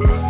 Bye.